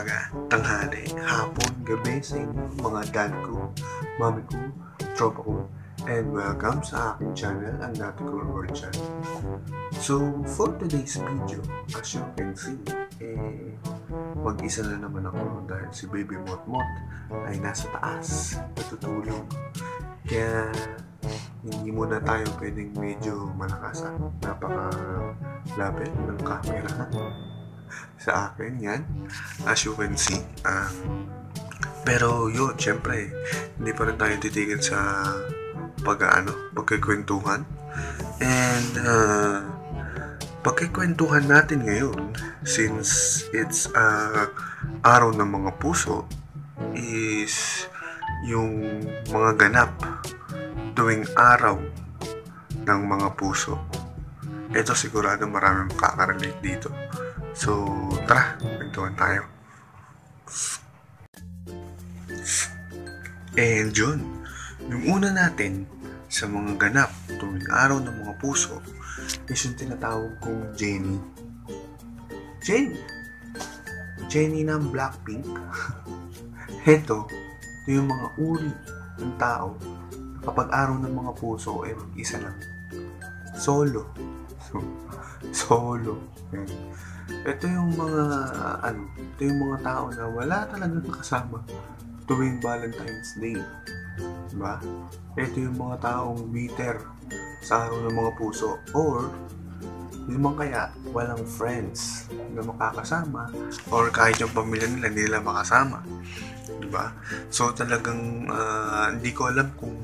umaga, tanghali, hapon, gabi sa inyo, mga dad ko, mami ko, tropa ko, and welcome sa aking channel, ang Dati Ko World Channel. So, for today's video, as you can see, eh, mag-isa na naman ako dahil si Baby Motmot ay nasa taas, natutulog. Kaya, hindi muna tayo pwedeng medyo malakasan. Napaka-lapit ng camera sa akin yan. As you can see. ah pero yun, syempre, hindi pa rin tayo titigil sa pag-ano, pagkikwentuhan. And, uh, pagkikwentuhan natin ngayon, since it's uh, araw ng mga puso, is yung mga ganap tuwing araw ng mga puso. Ito sigurado marami makaka-relate dito. So, tara, kwentuhan tayo. And yun, yung una natin sa mga ganap tuwing araw ng mga puso is yung tinatawag kong Jenny. Jenny! Jenny ng Blackpink. Ito, ito yung mga uri ng tao kapag araw ng mga puso ay mag-isa lang. Solo. Solo. Yan. Ito yung mga ano, ito yung mga tao na wala talagang kasama tuwing Valentine's Day. Diba? Ito yung mga taong bitter sa araw ng mga puso. Or, hindi man kaya walang friends na makakasama or kahit yung pamilya nila hindi nila makasama. Diba? So talagang uh, hindi ko alam kung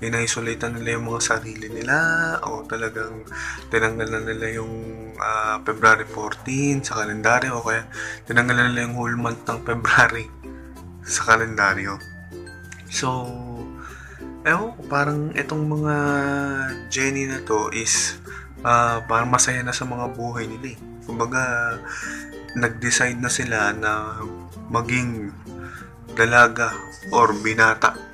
in-isolate nila yung mga sarili nila o talagang tinanggal na nila yung uh, February 14 sa kalendaryo o kaya tinanggal na nila yung whole month ng February sa kalendaryo. So, ewan ko, parang itong mga Jenny na to is uh, parang masaya na sa mga buhay nila eh. Kumbaga, nag-decide na sila na maging dalaga or binata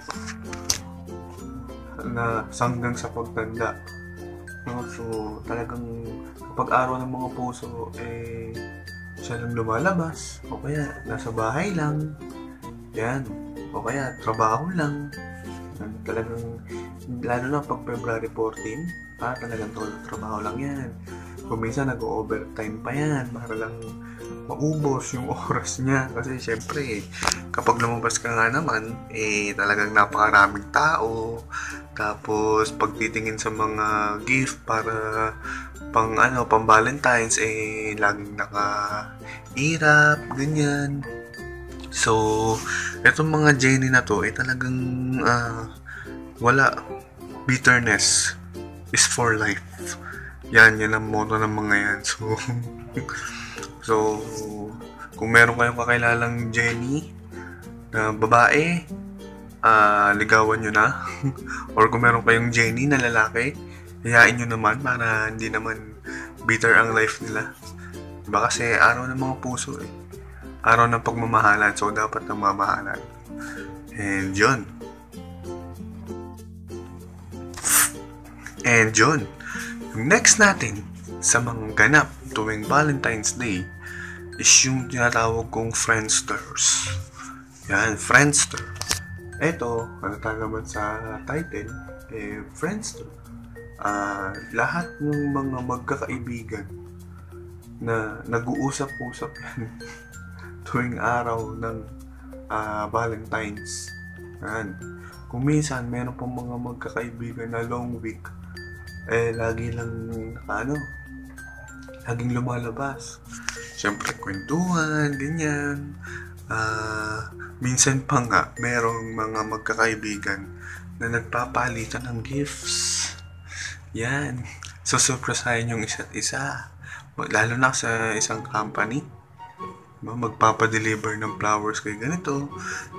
na sanggang sa pagtanda. No? So, talagang kapag araw ng mga puso, eh, siya lang lumalabas. O kaya, nasa bahay lang. Yan. O kaya, trabaho lang. Talagang, lalo na pag February 14, ah, talagang todo trabaho lang yan. Kung minsan nag-overtime pa yan para lang maubos yung oras niya. Kasi syempre, kapag lumabas ka nga naman, eh talagang napakaraming tao. Tapos pagtitingin sa mga gift para pang ano, pang Valentine's, eh laging naka-irap, ganyan. So, itong mga Jenny na to, eh talagang uh, wala bitterness is for life. Yan, yan ang motto ng mga yan. So, so kung meron kayong kakilalang Jenny na babae, uh, ligawan nyo na. Or kung meron kayong Jenny na lalaki, hayain nyo naman para hindi naman bitter ang life nila. Diba kasi araw ng mga puso eh. Araw ng pagmamahalan, so dapat ng mamahalan. And yun. And yun. Yung next natin sa mga ganap tuwing Valentine's Day is yung tinatawag kong Friendsters. Yan, Friendster. Ito, ano naman sa title, eh, Friendster. Uh, lahat ng mga magkakaibigan na nag-uusap-usap yan tuwing araw ng uh, Valentine's. Yan. Kung minsan, meron pong mga magkakaibigan na long week, eh, lagi lang, ano, laging lumalabas. Siyempre, kwentuhan, ganyan. Uh, minsan pa nga, merong mga magkakaibigan na nagpapalitan ng gifts. Yan. Susurpresahin yung isa't isa. Lalo na sa isang company. Magpapadeliver ng flowers kay ganito.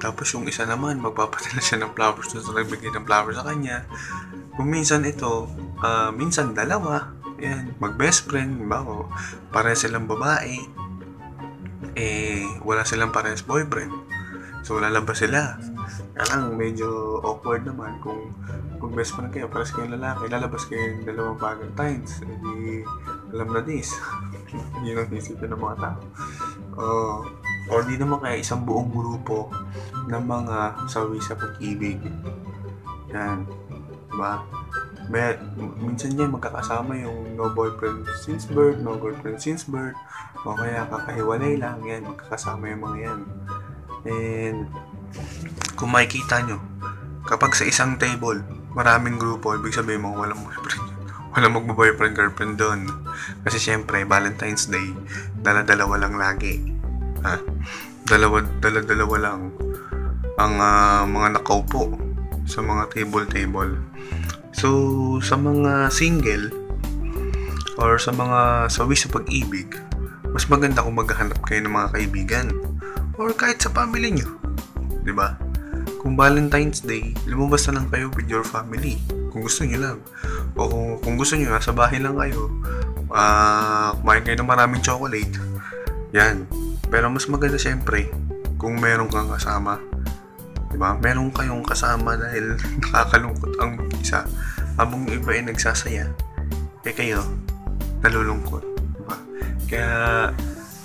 Tapos yung isa naman, magpapadala siya ng flowers doon sa nagbigay ng flowers sa kanya. Kung minsan ito, uh, minsan dalawa, yan, mag-best friend, ba, pare silang babae, eh, wala silang pares boyfriend. So, lalabas sila. Lang, medyo awkward naman kung kung best friend kayo, pares kayong lalaki, lalabas kayo ng dalawang valentines. Eh, di, alam na this. Yun ang isipin ng mga tao. uh, o di naman kaya isang buong grupo ng mga sawi sa pag-ibig. Yan. Diba? May, minsan yan magkakasama yung no boyfriend since birth, no girlfriend since birth, o kaya kakahiwalay lang yan, magkakasama yung mga yan. And kung makikita nyo, kapag sa isang table, maraming grupo, ibig sabihin mo walang boyfriend walang magbo-boyfriend girlfriend doon. Kasi syempre, Valentine's Day, dala-dalawa lang lagi. Ha? Dalawa, dala-dalawa lang ang uh, mga nakaupo sa mga table-table. So, sa mga single or sa mga sawi sa pag-ibig, mas maganda kung maghahanap kayo ng mga kaibigan or kahit sa family nyo. ba? Kung Valentine's Day, lumabas na lang kayo with your family. Kung gusto niyo lang. O kung, kung gusto niyo, nasa bahay lang kayo, uh, kumain kayo ng maraming chocolate. Yan. Pero mas maganda syempre kung meron kang kasama. Diba? Meron kayong kasama dahil nakakalungkot ang isa. Habang iba ay nagsasaya, eh kayo, nalulungkot. Diba? Kaya,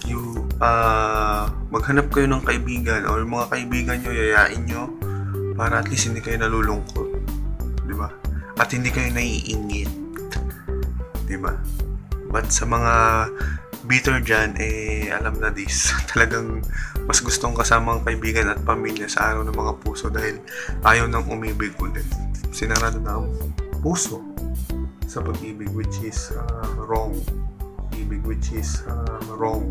you, uh, maghanap kayo ng kaibigan or mga kaibigan nyo, yayain nyo para at least hindi kayo nalulungkot. Diba? At hindi kayo naiingit. Diba? But sa mga bitter dyan, eh, alam na this. Talagang mas gustong kasama ang kaibigan at pamilya sa araw ng mga puso dahil ayaw nang umibig ulit. Sinarado na ang puso sa pag-ibig which is uh, wrong. Ibig which is uh, wrong.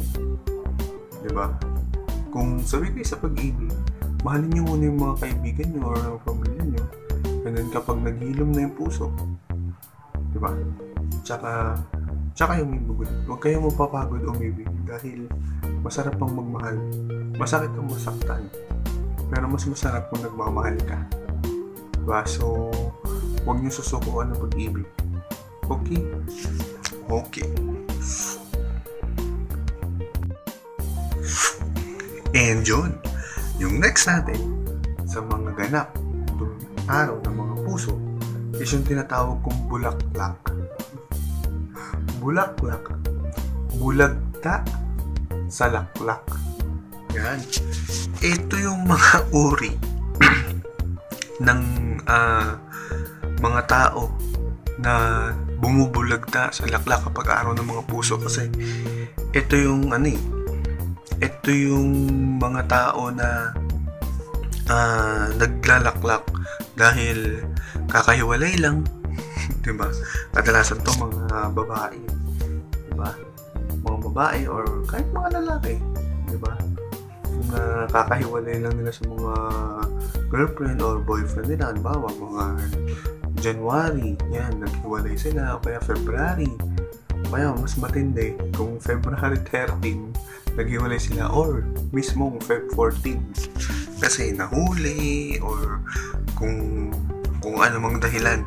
Diba? Kung sabi kayo sa pag-ibig, mahalin nyo muna yung mga kaibigan nyo or ang pamilya nyo. And then kapag naghilom na yung puso, diba? Tsaka Tsaka umibig. Huwag kayong mapapagod umibig dahil masarap pang magmahal. Masakit ang masaktan. Pero mas masarap kung nagmamahal ka. Diba? So, huwag niyo susukuan ng pag-ibig. Okay? Okay. And yun, yung next natin sa mga ganap araw ng mga puso is yung tinatawag kong bulaklak bulaklak, bulagta sa laklak. Yan. Ito yung mga uri ng uh, mga tao na bumubulagta sa laklak kapag araw ng mga puso kasi ito yung ano eh, ito yung mga tao na uh, naglalaklak dahil kakahiwalay lang 'di ba? Kadalasan 'to mga babae, 'di ba? Mga babae or kahit mga lalaki, 'di ba? Na kakahiwalay lang nila sa mga girlfriend or boyfriend nila, halimbawa mga January, yan, naghiwalay sila, o kaya February, o kaya mas matindi, kung February 13, naghiwalay sila, or mismong Feb 14, kasi nahuli, or kung kung ano mang dahilan,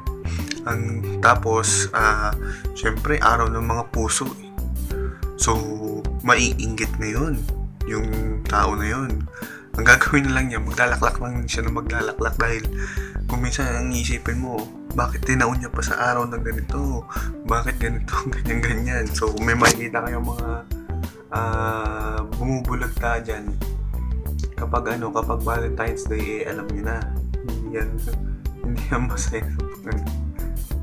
ang tapos, uh, syempre, araw ng mga puso. Eh. So, maiinggit na yun. Yung tao na yun. Ang gagawin na lang niya, maglalaklak lang siya na maglalaklak dahil kung minsan ang isipin mo, bakit tinaon niya pa sa araw ng ganito? Bakit ganito? Ganyan-ganyan. So, may makikita kayong mga uh, bumubulag ta dyan. Kapag ano, kapag Valentine's Day, eh, alam niyo na. Hindi yan, hindi yan masaya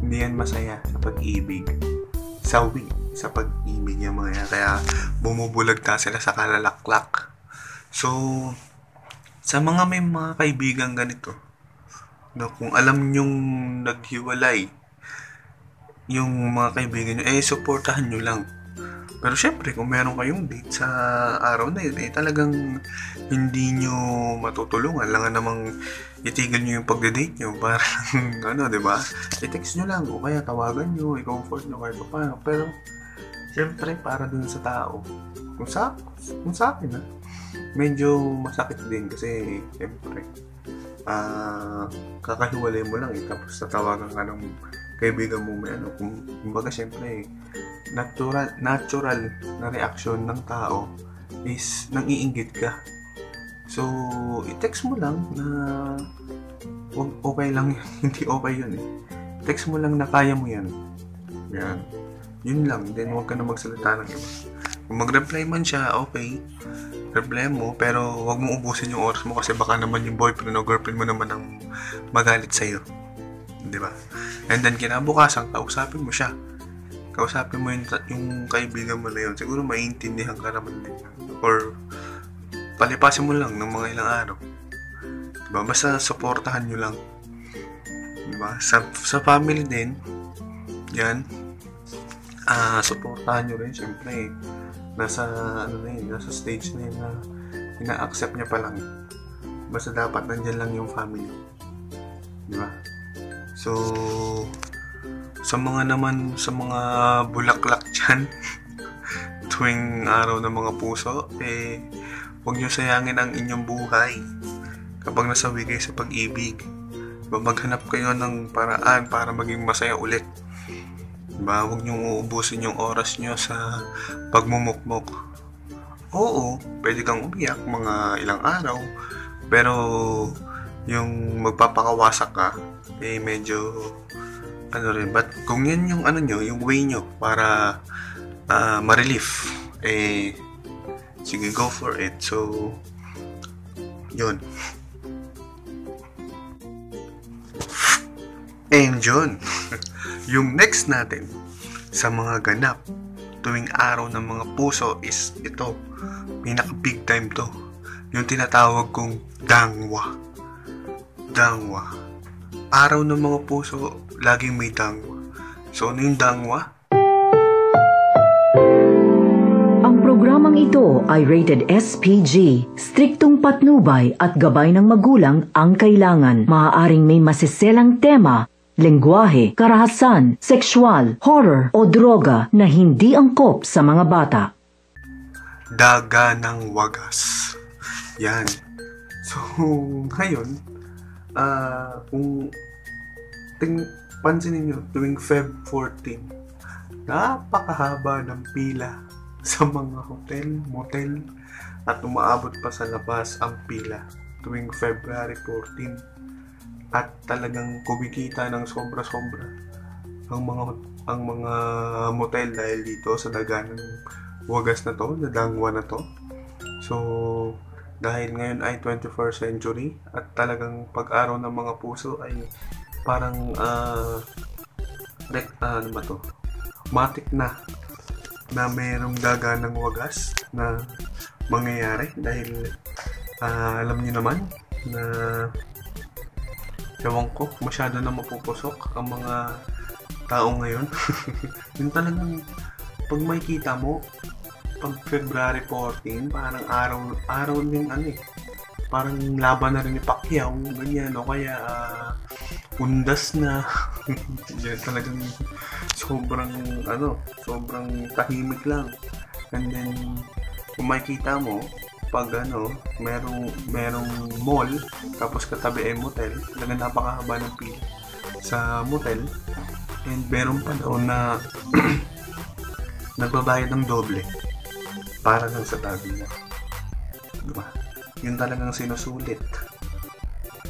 hindi yan masaya sa pag-ibig. Sawi sa pag-ibig yung mga yan. Kaya bumubulagta sila sa kalalaklak. So, sa mga may mga kaibigan ganito, no, kung alam nyong naghiwalay, yung mga kaibigan nyo, eh, supportahan nyo lang. Pero syempre, kung meron kayong date sa araw na yun, eh talagang hindi nyo matutulungan. Lang namang itigil nyo yung pagde-date nyo para ano, di ba? I-text nyo lang o kaya tawagan nyo, i-comfort nyo kahit paano. Pero, syempre, para dun sa tao, kung sa, kung sa akin, ha, medyo masakit din kasi, syempre, ah, uh, kakahiwalay mo lang eh, tapos tatawagan ka ng kaibigan mo may ano, kung, kumbaga syempre, natural, natural na reaction ng tao is nang iinggit ka So, i-text mo lang na okay lang yun. Hindi okay yun eh. Text mo lang na kaya mo yan. Yan. Yun lang. Then, huwag ka na magsalita ng iba. Kung mag-reply man siya, okay. Reply mo, pero wag mo ubusin yung oras mo kasi baka naman yung boyfriend o girlfriend mo naman ang magalit sa'yo. Di ba? And then kinabukasan, kausapin mo siya. Kausapin mo yung, yung kaibigan mo na yun. Siguro maintindihan ka naman din. Or palipasin mo lang ng mga ilang araw. Diba? Basta supportahan nyo lang. Diba? Sa, sa family din, yan, ah, uh, supportahan nyo rin, syempre, nasa, ano na yun, nasa stage na yun na ina-accept niya pa lang. Basta dapat nandyan lang yung family. Diba? So, sa mga naman, sa mga bulaklak dyan, tuwing araw ng mga puso, eh, huwag nyo sayangin ang inyong buhay kapag nasawi kayo sa pag-ibig. Diba, maghanap kayo ng paraan para maging masaya ulit. Diba? Huwag nyo uubusin yung oras nyo sa pagmumukmok. Oo, pwede kang umiyak mga ilang araw, pero yung magpapakawasak ka, eh medyo ano rin. But kung yan yung ano nyo, yung way nyo para uh, ma-relief, eh sige go for it. So, yun. And yun, yung next natin sa mga ganap tuwing araw ng mga puso is ito. Pinaka big time to. Yung tinatawag kong dangwa. Dangwa. Araw ng mga puso, laging may dangwa. So, ano yung dangwa? Ito ay rated SPG. Striktong patnubay at gabay ng magulang ang kailangan. Maaaring may masiselang tema lengguwahe, karahasan, sexual, horror o droga na hindi angkop sa mga bata. Daga ng wagas. Yan. So, ngayon, uh, kung ting, pansinin nyo, tuwing Feb 14, napakahaba ng pila sa mga hotel, motel, at umaabot pa sa labas ang pila tuwing February 14 at talagang kumikita ng sobra-sobra ang mga ang mga motel dahil dito sa daganang wagas na to, nadangwa na to. So, dahil ngayon ay 21st century at talagang pag-araw ng mga puso ay parang uh, rek, uh, ano ba to? Matik na na mayroong daganang wagas na mangyayari dahil uh, alam niyo naman na ewan ko, masyado na mapupusok ang mga tao ngayon. yun talagang, pag may kita mo, pag February 14, parang araw, araw din ano eh. Parang laban na rin ni Pacquiao, ganyan, o kaya uh, undas na. yan talagang sobrang, ano, sobrang tahimik lang. And then, kung makikita mo, pag ano, merong, merong mall, tapos katabi ay motel, talaga napakahaba ng pila sa motel. And meron pa daw na nagbabayad ng doble para lang sa tabi mo. Diba? Yun talagang sinusulit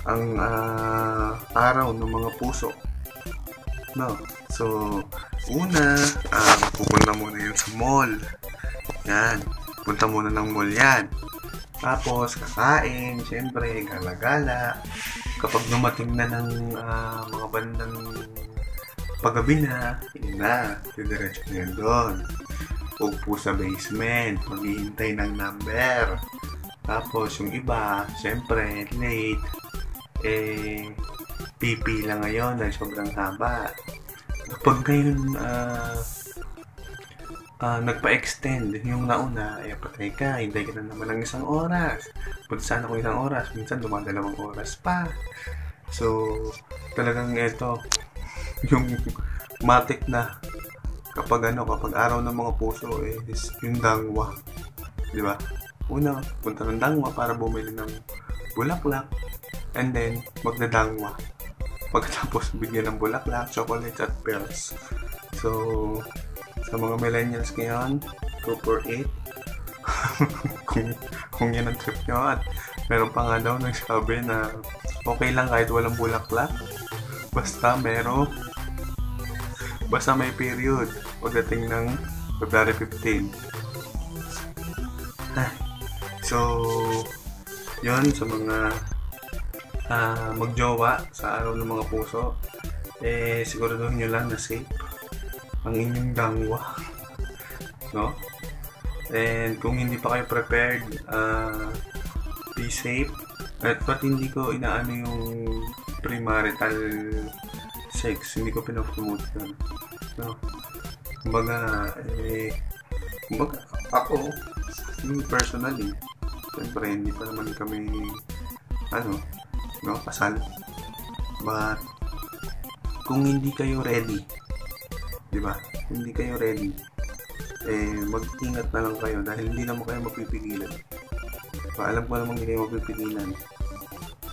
ang uh, araw ng mga puso. No? So, una, um, pupunta muna yun sa mall. Yan. Punta muna ng mall yan. Tapos, kakain, syempre, gala-gala. Kapag dumating na ng uh, mga bandang paggabi na, yun na, didiretso na yun doon. Upo sa basement, maghihintay ng number. Tapos, yung iba, syempre, late. Eh, pipila ngayon dahil sobrang haba. Kapag ngayon, ah, uh, uh, nagpa-extend yung nauna, ay patay ka, hintay ka na naman ng isang oras. Punta sana kung isang oras, minsan dumadalawang oras pa. So, talagang ito, yung matik na kapag ano, kapag araw ng mga puso eh, is yung dangwa. Di ba? Una, punta ng dangwa para bumili ng bulaklak. And then, magdadangwa. Pagkatapos, bigyan ng bulaklak, chocolates at pearls. So, sa mga millennials ngayon, 2 for 8. kung, kung yan ang trip nyo at meron pa nga daw nagsabi na okay lang kahit walang bulaklak. Basta meron basta may period pagdating ng February 15. Ah, so, yon sa mga ah, magjowa sa araw ng mga puso, eh, siguraduhin nyo lang na safe ang inyong dangwa. No? And kung hindi pa kayo prepared, ah, be safe. At ba't hindi ko inaano yung premarital sex, hindi ko pinapromote yun. No? Kumbaga, eh, kumbaga, ako, personally, siyempre, hindi pa naman kami, ano, no, kasal. But, kung hindi kayo ready, di ba? Hindi kayo ready, eh, mag-ingat na lang kayo dahil hindi naman kayo mapipigilan. So, alam ko namang hindi kayo mapipigilan.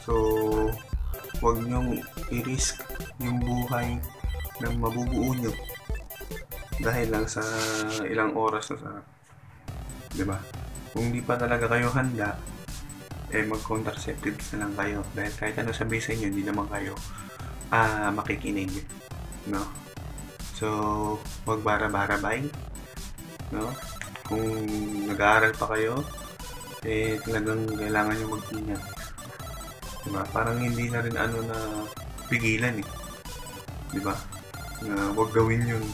So, huwag niyong i-risk yung buhay ng mabubuo nyo dahil lang sa ilang oras na sa di ba kung hindi pa talaga kayo handa eh mag contraceptives na lang kayo. Dahil kahit ano sabihin sa inyo hindi naman kayo ah makikinig no? So wag bara-barabay no? Kung nag-aaral pa kayo eh talagang kailangan nyo mag-ingat. Diba? Parang hindi na rin ano na pigilan eh. Diba? Na wag gawin yun.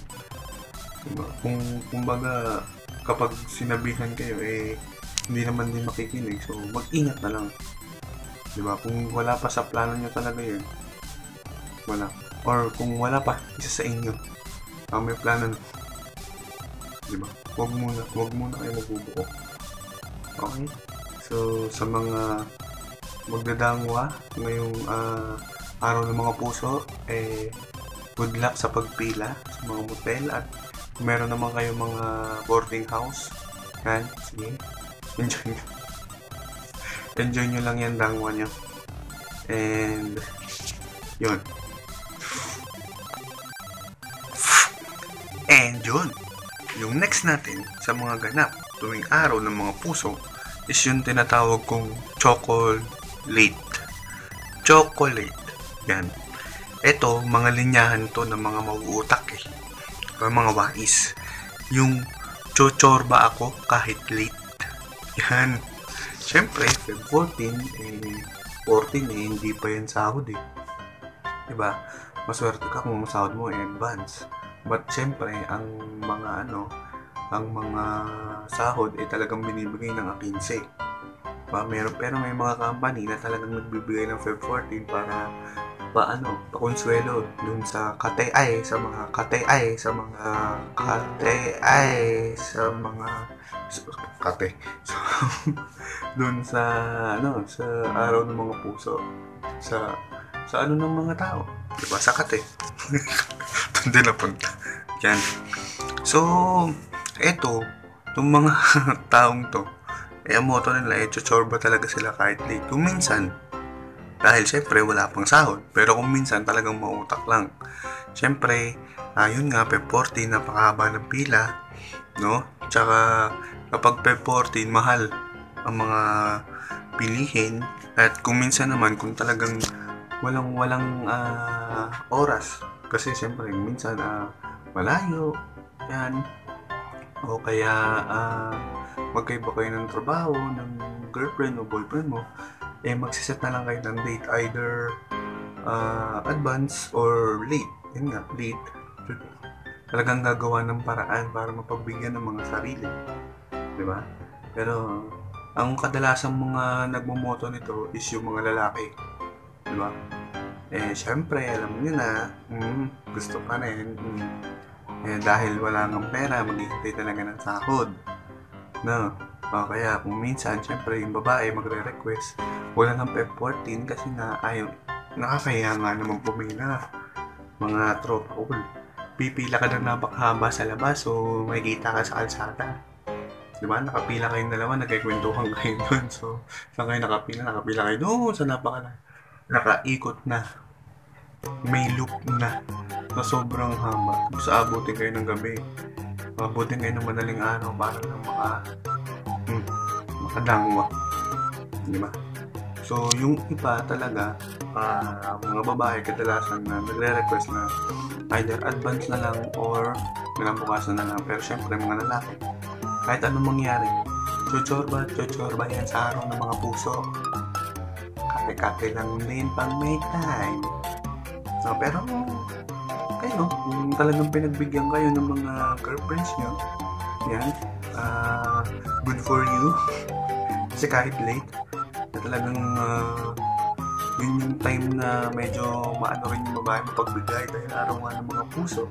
Diba? Kung kumbaga kapag sinabihan kayo eh hindi naman din makikinig so mag-ingat na lang. 'Di ba? Kung wala pa sa plano niyo talaga 'yun. Wala. Or kung wala pa isa sa inyo ang may plano na 'di ba? Huwag muna, huwag muna kayo magbubuo. Okay? So sa mga magdadangwa ngayong ah, araw ng mga puso eh good luck sa pagpila sa mga motel at meron naman kayong mga boarding house, yan, sige, enjoy nyo. enjoy nyo lang yan, dangwa nyo. And, yun. And yun, yung next natin sa mga ganap tuwing araw ng mga puso is yung tinatawag kong chocolate. Chocolate. Yan. Ito, mga linyahan to ng mga mag-uutak eh o mga wais. Yung chochorba ako kahit late. Yan. Siyempre, Feb 14, eh, 14 eh, hindi pa yan sahod eh. Diba? Maswerte ka kung masahod mo in advance. But siyempre, ang mga ano, ang mga sahod eh talagang binibigay ng akinse. Diba? Meron, pero may mga company na talagang nagbibigay ng Feb 14 para paano, pakonsuelo dun sa kate ay sa mga kate ay sa mga kate ay sa mga kate so, dun sa ano sa araw ng mga puso sa sa ano ng mga tao di ba? Sa kate. Doon din napunta. Yan. So eto itong mga taong to eh ang motto nila eh chochorba talaga sila kahit late. Kung minsan dahil syempre wala pang sahod. Pero kung minsan talagang mautak lang. Syempre, ayun nga, Pep 14, napakahaba ng pila. No? Tsaka kapag Pep 14, mahal ang mga pilihin. At kung minsan naman, kung talagang walang walang uh, oras. Kasi syempre, minsan uh, malayo. Yan. O kaya uh, magkaiba kayo ng trabaho, ng girlfriend o boyfriend mo eh magsiset na lang kayo ng date either uh, advance or late. Yun nga, late. Talagang gagawa ng paraan para mapagbigyan ng mga sarili. Di ba? Pero, ang kadalasang mga nagmumoto nito is yung mga lalaki. Di ba? Eh, syempre, alam niyo na, mm, gusto pa rin. Mm, eh, dahil wala ng pera, maghihintay talaga ng sahod. No? O kaya kung minsan, syempre yung babae magre-request, wala ng Pep 14 kasi nga ayaw, nakakaya nga naman pumila. Mga tropa ko, pipila ka ng napakhaba sa labas so makikita ka sa kalsada. Di ba? Nakapila kayong dalawa, nagkikwentuhan kayo doon. So, saan kayo nakapila? Nakapila kayo doon sa napaka nakaikot na. May loop na na sobrang haba. Sa abutin kayo ng gabi. Abutin kayo ng madaling araw para lang maka makadangwa. Di ba? So, yung iba talaga, uh, mga babae kadalasan na nagre-request na either advance na lang or kinabukasan na lang. Pero syempre, mga lalaki, kahit anong mangyari, Chochorba, chochorba yan sa araw ng mga puso. Kape-kape lang din pang may time. No, pero, kayo, kung talagang pinagbigyan kayo ng mga girlfriends nyo, yan, ah, good for you. Kasi kahit late, na talagang uh, yun yung time na medyo maano rin yung babae mapagbigay dahil araw nga ng mga puso.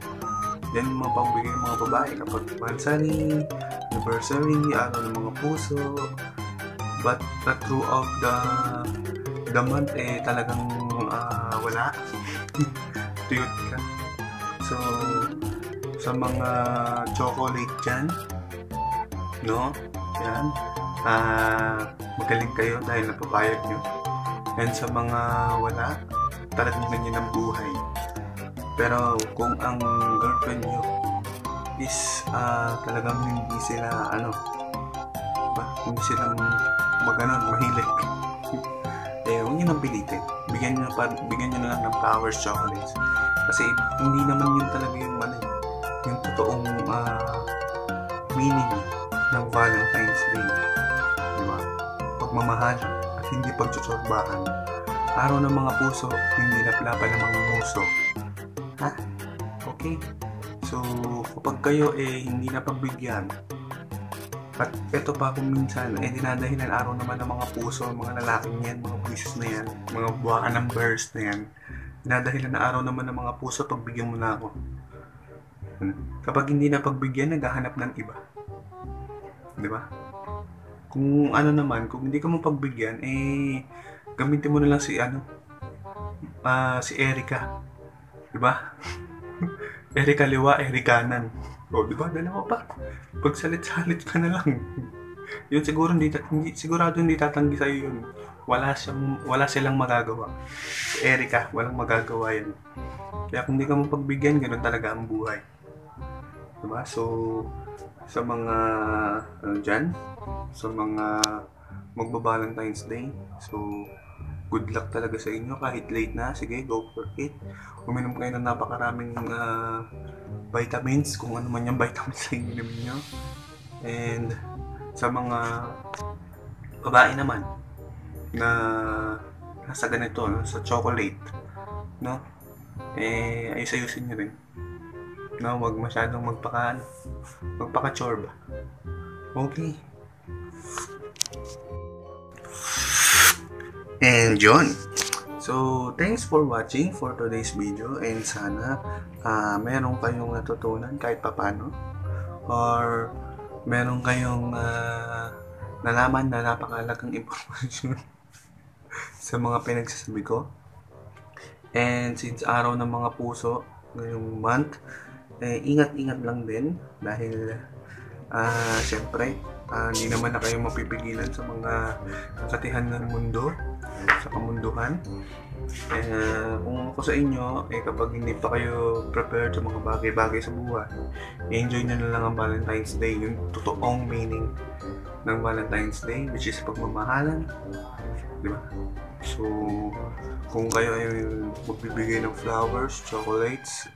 Yan yung mga pagbigay ng mga babae kapag monthsary, anniversary, araw ng mga puso. But, but throughout the the month, eh, talagang ah, wala. Tuyot ka. So, sa mga chocolate dyan, no? Yan. Ah, magaling kayo dahil napapayag nyo. And sa mga wala, talagang ganyan ang buhay. Pero kung ang girlfriend nyo is ah, talagang hindi sila ano ba, hindi sila maganon, mahilig. eh, huwag nyo nang pilitin. Bigyan nyo, pa, bigyan nyo na lang ng flowers chocolates. Kasi hindi naman yun talaga yung ano, yung totoong ah, meaning ng Valentine's Day. Pagmamahal at hindi pagtsutsorbahan. Araw ng mga puso, hindi laplapan ng mga muso. Ha? Okay. So, kapag kayo eh hindi na pagbigyan, at ito pa kung minsan, eh dinadahilan araw naman ng mga puso, mga lalaking yan, mga buwisis na yan, mga buwaan ng birds na yan. Dinadahilan na araw naman ng mga puso, pagbigyan mo na ako. Hmm. Kapag hindi na pagbigyan, naghahanap ng iba. Di ba? Kung ano naman, kung hindi ka mo pagbigyan, eh, gamitin mo na lang si ano, ah, si Erika. Di ba? Erika liwa, Erika kanan. O, di ba? Dalawa pa. Pagsalit-salit ka na lang. yun siguro hindi, hindi sigurado hindi tatanggi sa yun. Wala siyang wala silang magagawa. Si Erika, walang magagawa yan. Kaya kung hindi ka mo pagbigyan, ganun talaga ang buhay. Diba? So, sa mga ano dyan, sa mga magba-Valentine's Day, so, good luck talaga sa inyo kahit late na. Sige, go for it. Uminom kayo ng napakaraming ah, vitamins, kung ano man yung vitamins sa ininom nyo. And sa mga babae naman na nasa ganito, no, sa chocolate, no? Eh, ayos-ayusin nyo rin. No, wag masyadong magpaka, magpaka-chorba. Okay. And yun. So, thanks for watching for today's video and sana ah meron kayong natutunan kahit papano or meron kayong ah, nalaman na napakalagang impormasyon sa mga pinagsasabi ko. And since araw ng mga puso ngayong month, eh, ingat-ingat lang din dahil ah syempre ah, hindi naman na kayo mapipigilan sa mga katihan ng mundo sa kamunduhan. Eh, kung ako sa inyo, eh, kapag hindi pa kayo prepared sa mga bagay-bagay sa buhay, i-enjoy nyo na lang ang Valentine's Day, yung totoong meaning ng Valentine's Day, which is pagmamahalan. Di ba? So, kung kayo ay magbibigay ng flowers, chocolates,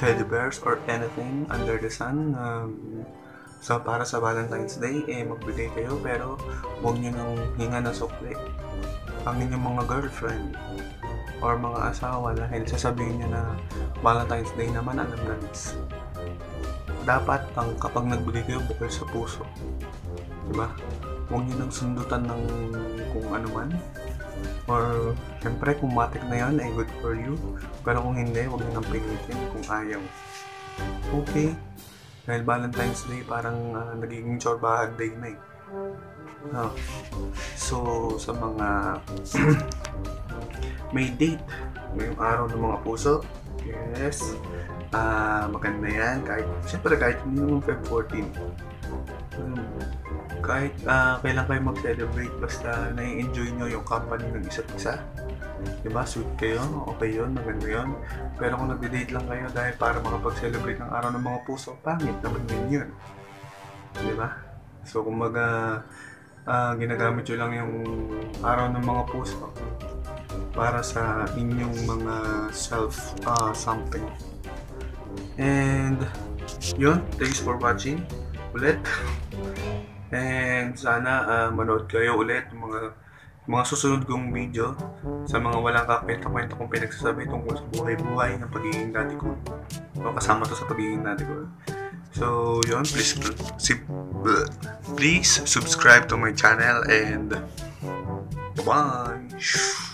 teddy bears, or anything under the sun, um, so para sa Valentine's Day, eh magbigay kayo pero huwag nyo nang hinga ng sukli ang inyong mga girlfriend or mga asawa dahil sasabihin nyo na Valentine's Day naman alam na this. Dapat ang kapag nagbigay kayo bukal sa puso. Diba? Huwag nyo nang sundutan ng kung ano man. Or, syempre, kung matik na yan, ay good for you. Pero kung hindi, huwag nang pilitin kung ayaw. Okay? Dahil Valentine's Day, parang ah, nagiging chorbahan day na eh. No. So, sa mga may date ngayong araw ng mga puso, yes, ah maganda yan. Kahit, siyempre kahit hindi naman Feb 14. Um, kahit ah kailan kayo mag-celebrate, basta nai-enjoy nyo yung company ng isa't isa. Diba? Sweet kayo, okay yun, maganda yun. Pero kung nagde-date lang kayo dahil para makapag-celebrate ng araw ng mga puso, pangit naman din yun. Diba? So, kumbaga, ah ginagamit nyo lang yung araw ng mga puso para sa inyong mga self ah, something. And yun, thanks for watching ulit. And sana ah, manood kayo ulit ng mga mga susunod kong video sa mga walang kakwenta-kwenta kong pinagsasabi tungkol sa buhay-buhay ng pagiging daddy ko. O kasama to sa pagiging daddy ko. So, yun, please, please subscribe to my channel and bye!